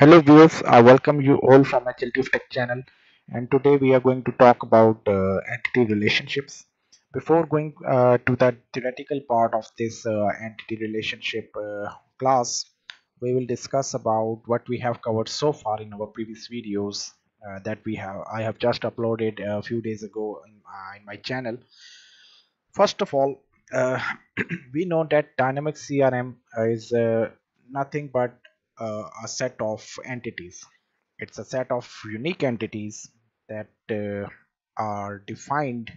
Hello viewers, I welcome you all from HLTF Tech channel and today we are going to talk about uh, entity relationships. Before going uh, to the theoretical part of this uh, entity relationship uh, class, we will discuss about what we have covered so far in our previous videos uh, that we have I have just uploaded a few days ago in, uh, in my channel. First of all, we know that dynamic CRM is nothing but uh, a set of entities. It's a set of unique entities that uh, are defined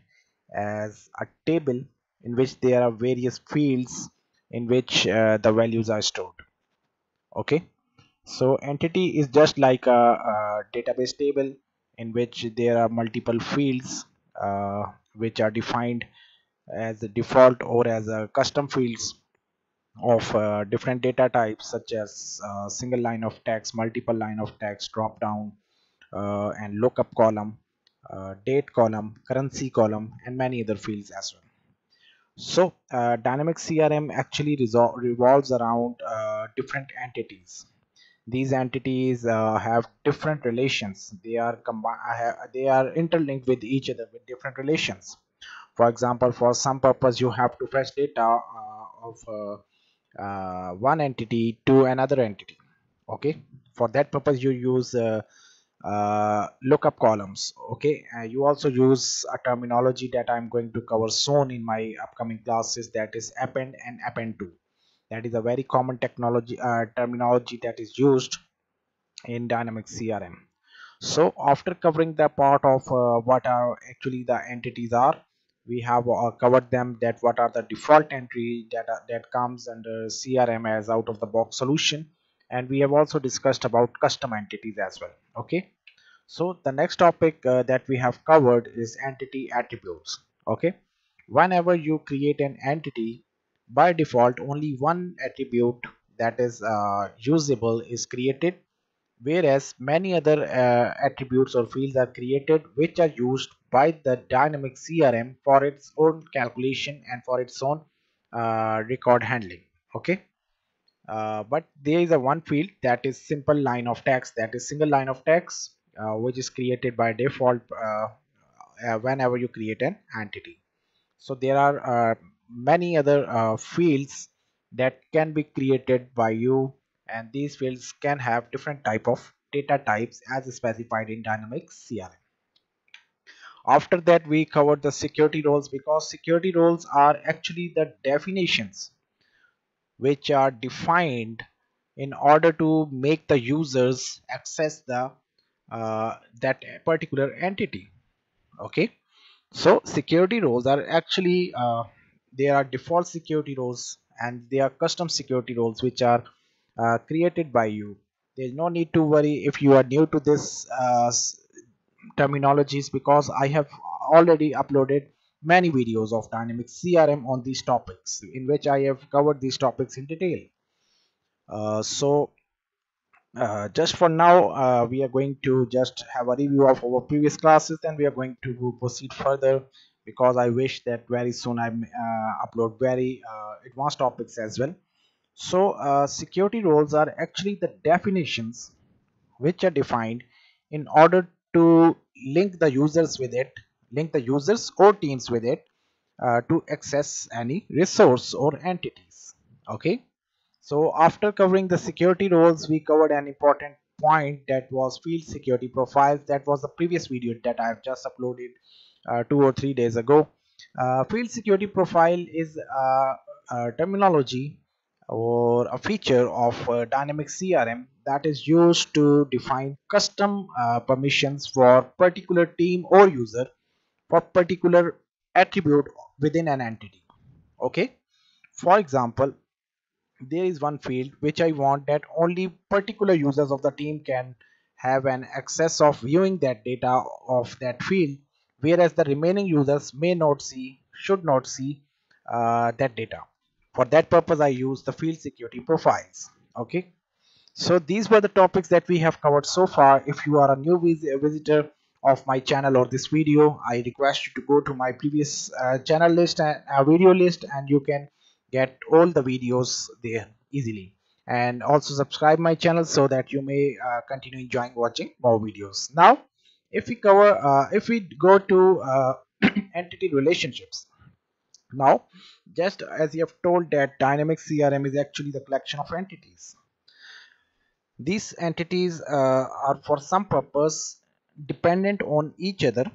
as a table in which there are various fields in which uh, the values are stored. Okay? So entity is just like a, a database table in which there are multiple fields uh, which are defined as a default or as a custom fields of uh, different data types such as uh, single line of text multiple line of text drop down uh, and lookup column uh, date column currency column and many other fields as well. So uh, dynamic crm actually revolves around uh, different entities. These entities have different relations. They are they are interlinked with each other with different relations. For example for some purpose you have to fetch data of uh, one entity to another entity okay? For that purpose you use uh, uh, lookup columns okay? Uh, you also use a terminology that i'm going to cover soon in my upcoming classes that is append and append to. That is a very common technology uh, terminology that is used in dynamic crm so after covering the part of uh, what are actually the entities are we have uh, covered them that what are the default entry that that comes under crm as out of the box solution. And we have also discussed about custom entities as well. Okay? So the next topic uh, that we have covered is entity attributes. Okay? Whenever you create an entity by default only one attribute that is uh, usable is created. Whereas many other uh, attributes or fields are created which are used by the dynamic crm for its own calculation and for its own uh, record handling okay? Uh, but there is a one field that is simple line of text that is single line of text uh, which is created by default uh, uh, whenever you create an entity. So there are many other fields that can be created by you and these fields can have different type of data types as specified in dynamic crm after that we covered the security roles because security roles are actually the definitions which are defined in order to make the users access the uh, that particular entity. Okay? So security roles are actually uh, they are default security roles and they are custom security roles which are uh, created by you. There's no need to worry if you are new to this uh, terminologies because I have already uploaded many videos of dynamic CRM on these topics in which I have covered these topics in detail. Uh, so uh, just for now uh, we are going to just have a review of our previous classes and we are going to proceed further because I wish that very soon I uh, upload very uh, advanced topics as well. So uh, security roles are actually the definitions which are defined in order to link the users with it link the users or teams with it uh, to access any resource or entities okay? So after covering the security roles we covered an important point that was field security profiles that was the previous video that i have just uploaded uh, two or three days ago. Uh, field security profile is a, a terminology or a feature of uh, dynamic crm that is used to define custom uh, permissions for particular team or user for particular attribute within an entity. Okay? For example there is one field which i want that only particular users of the team can have an access of viewing that data of that field whereas the remaining users may not see should not see uh, that data for that purpose i use the field security profiles okay? So these were the topics that we have covered so far. If you are a new vis visitor of my channel or this video i request you to go to my previous uh, channel list and uh, video list and you can get all the videos there easily. And also subscribe my channel so that you may uh, continue enjoying watching more videos. Now if we cover uh, if we go to uh, entity relationships now just as you have told that dynamic crm is actually the collection of entities. These entities uh, are for some purpose dependent on each other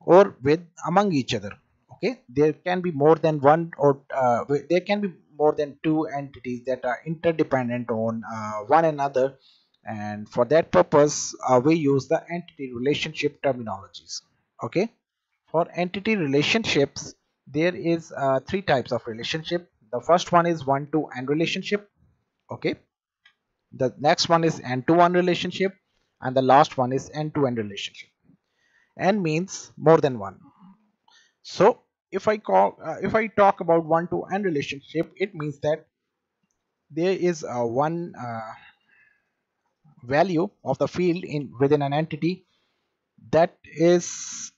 or with among each other. Okay? There can be more than one or uh, there can be more than two entities that are interdependent on uh, one another. And for that purpose uh, we use the entity relationship terminologies. Okay? For entity relationships there is uh, three types of relationship. The first one is one to n relationship okay? The next one is n to one relationship and the last one is n to n relationship. N means more than one. So if i call uh, if i talk about one to n relationship it means that there is a one uh, value of the field in within an entity that is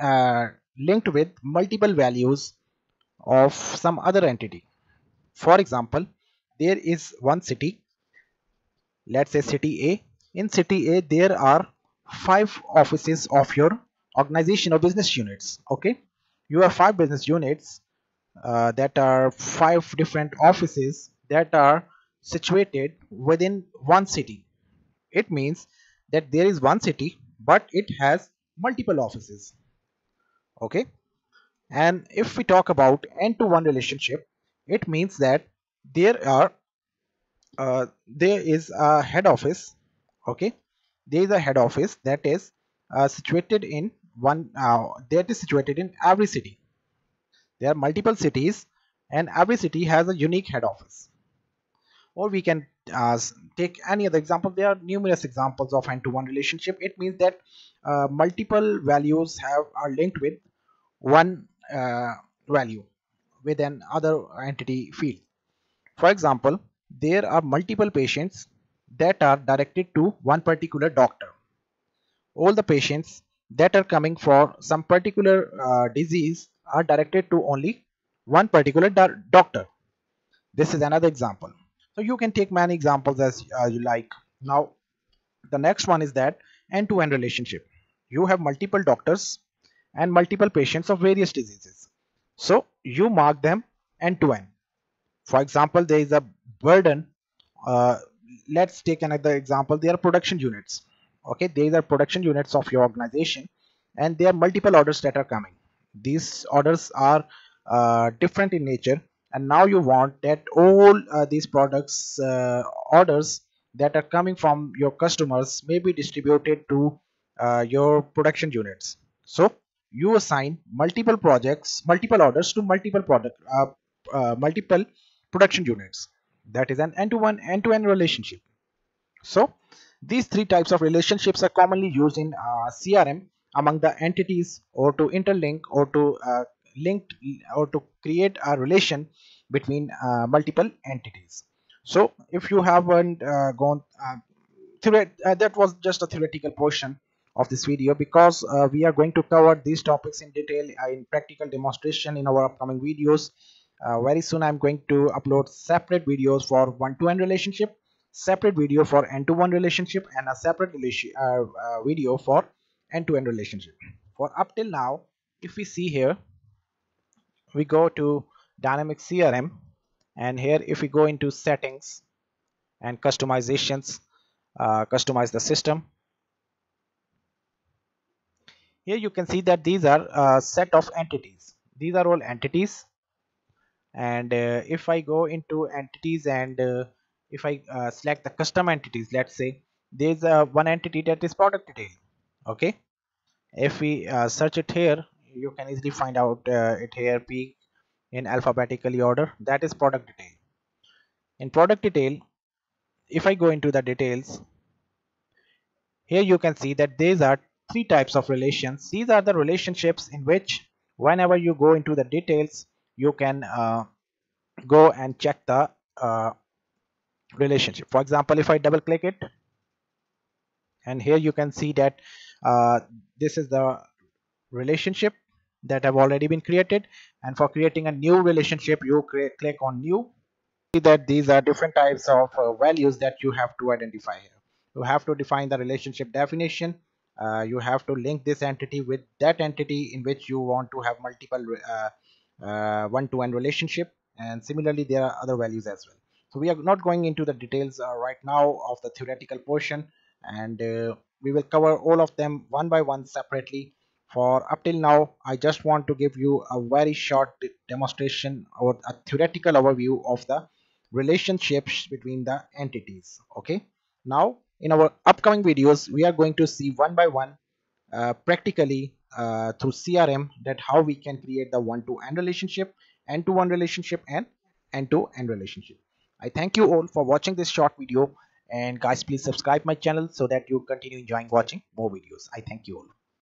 uh, linked with multiple values of some other entity. For example there is one city. Let's say city a. In city a there are five offices of your organization or business units okay? You have five business units uh, that are five different offices that are situated within one city. It means that there is one city but it has multiple offices okay? And if we talk about n to one relationship it means that there are uh, there is a head office okay? There is a head office that is uh, situated in one uh, that is situated in every city. There are multiple cities and every city has a unique head office. Or we can uh, take any other example. There are numerous examples of n-to-one relationship. It means that uh, multiple values have are linked with one uh, value with an other entity field. For example there are multiple patients that are directed to one particular doctor. All the patients that are coming for some particular uh, disease are directed to only one particular doctor. This is another example. So you can take many examples as uh, you like. Now the next one is that n-to-n -end relationship. You have multiple doctors and multiple patients of various diseases. So you mark them n-to-n for example there is a burden uh, let's take another example there are production units. Okay these are production units of your organization and there are multiple orders that are coming. These orders are uh, different in nature and now you want that all uh, these products uh, orders that are coming from your customers may be distributed to uh, your production units. So you assign multiple projects multiple orders to multiple product uh, uh, multiple production units. That is an n-to-one n-to-n relationship. So these three types of relationships are commonly used in uh, crm among the entities or to interlink or to uh, link or to create a relation between uh, multiple entities. So if you haven't uh, gone uh, uh, that was just a theoretical portion of this video because we are going to cover these topics in detail in practical demonstration in our upcoming videos. Uh, very soon i'm going to upload separate videos for one-to-one relationship separate video for n-to-one relationship and a separate uh, uh, video for n-to-n relationship. For up till now if we see here we go to dynamic crm and here if we go into settings and customizations uh, customize the system here you can see that these are a set of entities. These are all entities. And uh, if I go into entities and uh, if I uh, select the custom entities let's say there's a one entity that is product detail okay? If we uh, search it here you can easily find out uh, it here p in alphabetically order that is product detail. In product detail if I go into the details here you can see that these are three types of relations. These are the relationships in which whenever you go into the details you can uh, go and check the uh, relationship. For example if I double click it and here you can see that uh, this is the relationship that have already been created. And for creating a new relationship you click on new. See that these are different types of uh, values that you have to identify here. You have to define the relationship definition uh, you have to link this entity with that entity in which you want to have multiple uh, uh, one-to-one relationship. And similarly there are other values as well. So we are not going into the details uh, right now of the theoretical portion. And we will cover all of them one by one separately. For up till now i just want to give you a very short demonstration or a theoretical overview of the relationships between the entities. Okay? Now in our upcoming videos we are going to see one by one uh, practically uh, through crm that how we can create the one-to-n relationship n-to-one relationship and n-to-n relationship. I thank you all for watching this short video. And guys please subscribe my channel so that you continue enjoying watching more videos. I thank you all